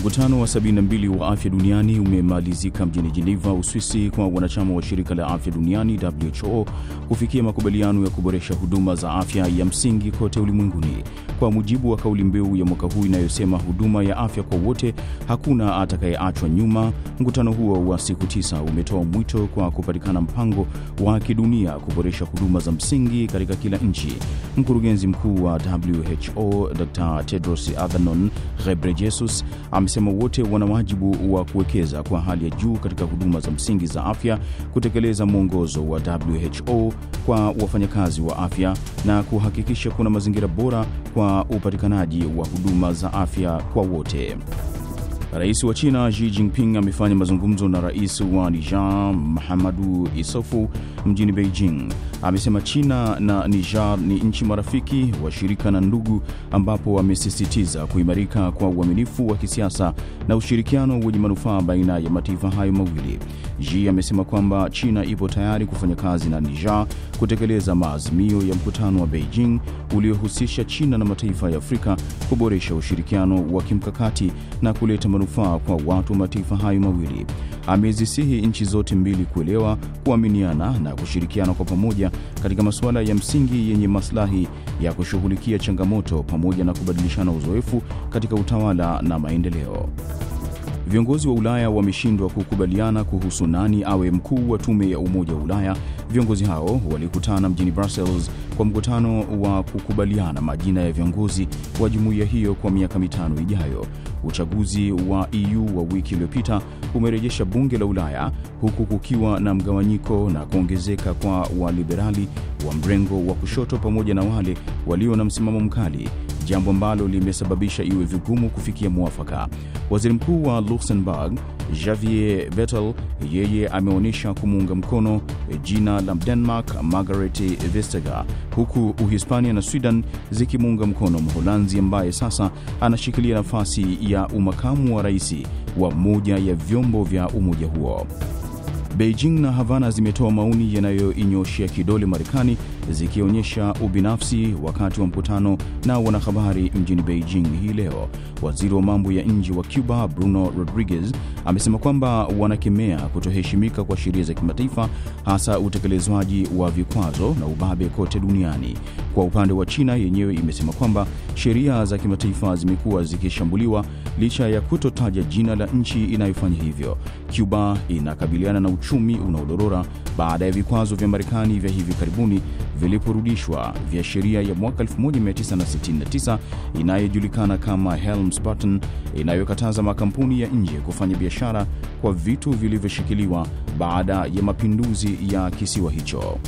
Mkutano wa 72 wa afya duniani umemalizika mjini Geneva, Uswisi, kwa wanachama wa shirika la afya duniani WHO kufikia makubaliano ya kuboresha huduma za afya ya msingi kote ulimwenguni, kwa mujibu wa kauli mbiu ya mwaka huu inayosema huduma ya afya kwa wote, hakuna atakayeachwa nyuma. Mkutano huo wa siku tisa umetoa mwito kwa kupatikana mpango wa kidunia kuboresha huduma za msingi katika kila nchi. Mkurugenzi mkuu wa WHO Dr. Tedros Adhanom Ghebreyesus amesema wote wana wajibu wa kuwekeza kwa hali ya juu katika huduma za msingi za afya, kutekeleza mwongozo wa WHO kwa wafanyakazi wa afya na kuhakikisha kuna mazingira bora kwa upatikanaji wa huduma za afya kwa wote. Rais wa China Xi Jinping amefanya mazungumzo na rais wa Niger Mahamadu isofu mjini Beijing. Amesema China na Niger ni nchi marafiki, washirika na ndugu, ambapo amesisitiza kuimarika kwa uaminifu wa kisiasa na ushirikiano wenye manufaa baina ya mataifa hayo mawili. Xi amesema kwamba China ipo tayari kufanya kazi na Niger kutekeleza maazimio ya mkutano wa Beijing uliohusisha China na mataifa ya Afrika kuboresha ushirikiano wa kimkakati na kuleta manufaa kwa watu wa mataifa hayo mawili. Amezisihi nchi zote mbili kuelewa, kuaminiana na kushirikiana kwa pamoja katika masuala ya msingi yenye maslahi ya kushughulikia changamoto pamoja na kubadilishana uzoefu katika utawala na maendeleo. Viongozi wa Ulaya wameshindwa kukubaliana kuhusu nani awe mkuu wa tume ya Umoja wa Ulaya. Viongozi hao walikutana mjini Brussels kwa mkutano wa kukubaliana majina ya viongozi wa jumuiya hiyo kwa miaka mitano ijayo. Uchaguzi wa EU wa wiki iliyopita umerejesha bunge la Ulaya huku kukiwa na mgawanyiko na kuongezeka kwa waliberali wa mrengo wa kushoto pamoja na wale walio na msimamo mkali, jambo ambalo limesababisha iwe vigumu kufikia mwafaka. Waziri Mkuu wa Luxembourg Javier Vettel yeye ameonyesha kumuunga mkono jina la Denmark Margaret Vestager, huku Uhispania na Sweden zikimuunga mkono Mholanzi ambaye sasa anashikilia nafasi ya umakamu wa raisi wa moja ya vyombo vya umoja huo. Beijing na Havana zimetoa maoni yanayoinyoshea kidole Marekani zikionyesha ubinafsi wakati wa mkutano na wanahabari mjini Beijing hii leo. Waziri wa mambo ya nje wa Cuba Bruno Rodriguez amesema kwamba wanakemea kutoheshimika kwa sheria za kimataifa, hasa utekelezwaji wa vikwazo na ubabe kote duniani. Kwa upande wa China, yenyewe imesema kwamba sheria za kimataifa zimekuwa zikishambuliwa licha ya kutotaja jina la nchi inayofanya hivyo. Cuba inakabiliana na uchumi unaodorora baada ya vikwazo vya Marekani vya hivi karibuni viliporudishwa vya sheria ya mwaka 1969 inayojulikana kama Helms-Burton inayokataza makampuni ya nje kufanya biashara kwa vitu vilivyoshikiliwa baada ya mapinduzi ya kisiwa hicho.